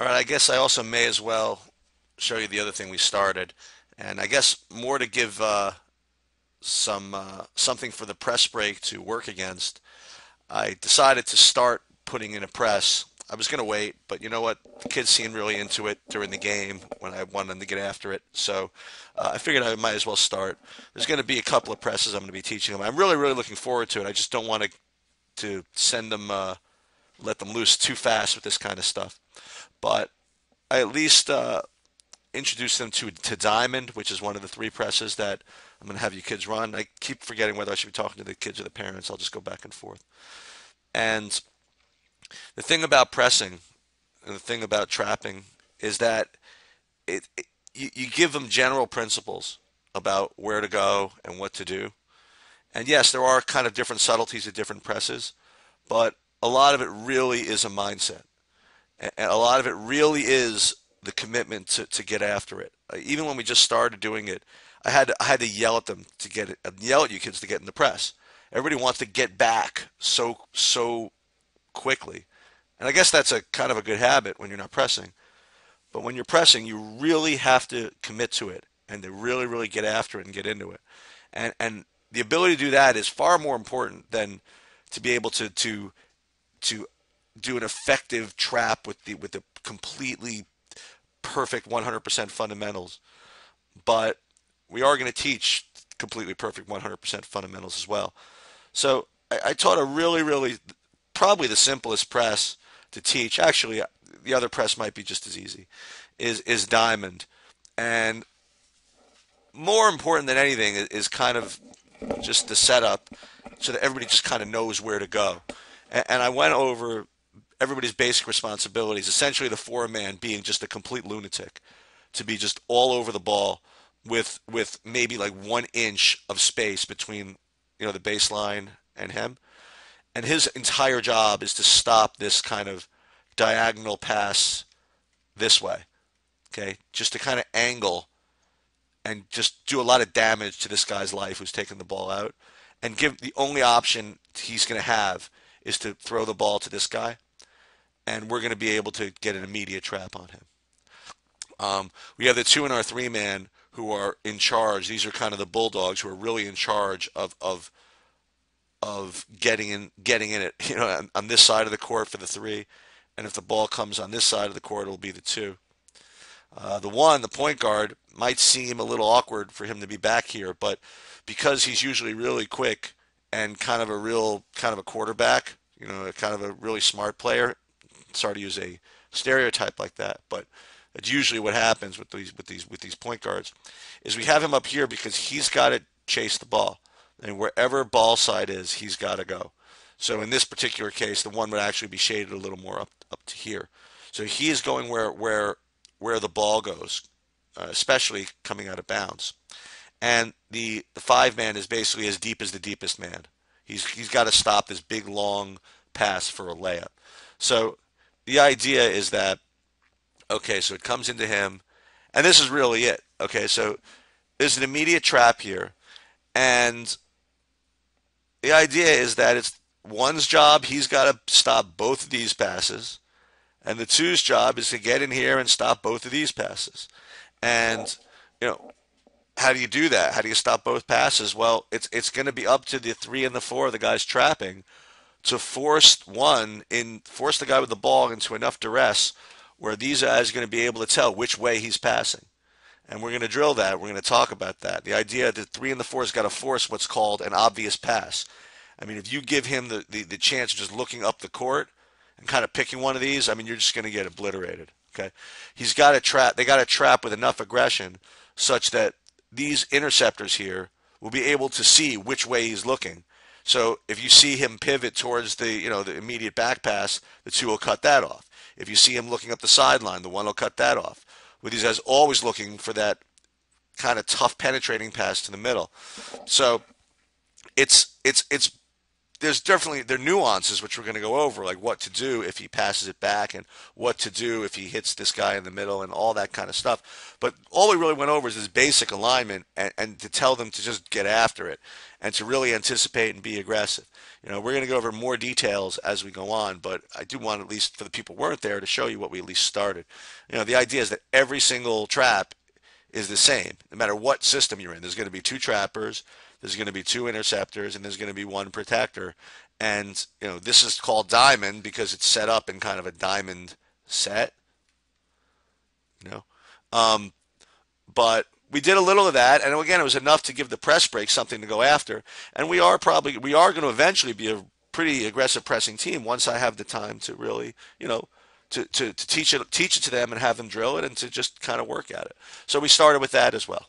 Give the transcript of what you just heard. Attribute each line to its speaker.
Speaker 1: All right, I guess I also may as well show you the other thing we started, and I guess more to give uh, some uh, something for the press break to work against. I decided to start putting in a press. I was going to wait, but you know what? The kids seemed really into it during the game when I wanted them to get after it. So uh, I figured I might as well start. There's going to be a couple of presses I'm going to be teaching them. I'm really, really looking forward to it. I just don't want to to send them, uh, let them loose too fast with this kind of stuff. But I at least uh, introduce them to to Diamond, which is one of the three presses that I'm going to have you kids run. I keep forgetting whether I should be talking to the kids or the parents. I'll just go back and forth. And the thing about pressing and the thing about trapping is that it, it you, you give them general principles about where to go and what to do. And yes, there are kind of different subtleties of different presses, but a lot of it really is a mindset. And a lot of it really is the commitment to, to get after it. Uh, even when we just started doing it, I had to, I had to yell at them to get it, yell at you kids to get in the press. Everybody wants to get back so so quickly, and I guess that's a kind of a good habit when you're not pressing. But when you're pressing, you really have to commit to it and to really really get after it and get into it. And and the ability to do that is far more important than to be able to to to do an effective trap with the with the completely perfect 100% fundamentals. But we are going to teach completely perfect 100% fundamentals as well. So I, I, taught a really, really, probably the simplest press to teach. Actually, uh, the other press might be just as easy. Is is diamond, and more important than anything is, is kind of just the setup, so that everybody just kind of knows where to go. And, I went over everybody's basic responsibilities. Essentially, the four man being just a complete lunatic, to be just all over the ball with with maybe like one inch of space between you know the baseline and him, and his entire job is to stop this kind of diagonal pass this way, okay, just to kind of angle and just do a lot of damage to this guy's life who's taking the ball out, and give the only option he's going to have is to throw the ball to this guy, and we're going to be able to get an immediate trap on him. Um, we have the two in our three man who are in charge. These are kind of the bulldogs who are really in charge of of of getting in getting in it. You know, on, on this side of the court for the three, and if the ball comes on this side of the court, it'll be the two. Uh, the one, the point guard, might seem a little awkward for him to be back here, but because he's usually really quick and kind of a real kind of a quarterback, you know, kind of a really smart player. Sorry to use a stereotype like that, but that's usually what happens with these with these with these point guards, is we have him up here because he's got to chase the ball, and wherever ball side is, he's got to go. So in this particular case, the one would actually be shaded a little more up up to here. So he is going where where where the ball goes, uh, especially coming out of bounds. And the the five man is basically as deep as the deepest man. He's he's got to stop this big long pass for a layup. So the idea is that Okay, so it comes into him, and this is really it. Okay, so there's an immediate trap here, and the idea is that it's one's job, he's got to stop both of these passes, and the two's job is to get in here and stop both of these passes. And, you know, how do you do that? How do you stop both passes? Well, it's it's going to be up to the three and the four, the guys trapping, to force one in force the guy with the ball into enough duress where these guys are going to be able to tell which way he's passing. And we're going to drill that. We're going to talk about that. The idea that three and the four has got to force what's called an obvious pass. I mean, if you give him the, the, the chance of just looking up the court and kind of picking one of these, I mean, you're just going to get obliterated. Okay, he's got to trap. They got to trap with enough aggression such that these interceptors here will be able to see which way he's looking. So if you see him pivot towards the you know the immediate back pass, the two will cut that off. If you see him looking up the sideline, the one will cut that off. With these guys always looking for that kind of tough penetrating pass to the middle. So it's it's it's there's definitely there are nuances which we're going to go over, like what to do if he passes it back, and what to do if he hits this guy in the middle, and all that kind of stuff. But all we really went over is this basic alignment, and, and to tell them to just get after it, and to really anticipate and be aggressive. You know, we're going to go over more details as we go on, but I do want at least for the people who weren't there to show you what we at least started. You know, the idea is that every single trap is the same, no matter what system you're in. There's going to be two trappers there's going to be two interceptors and there's going to be one protector. And, you know, this is called diamond because it's set up in kind of a diamond set. You know? Um, but we did a little of that, and again, it was enough to give the press break something to go after. And we are probably we are going to eventually be a pretty aggressive pressing team once I have the time to really, you know, to, to, to teach it teach it to them and have them drill it and to just kind of work at it. So we started with that as well.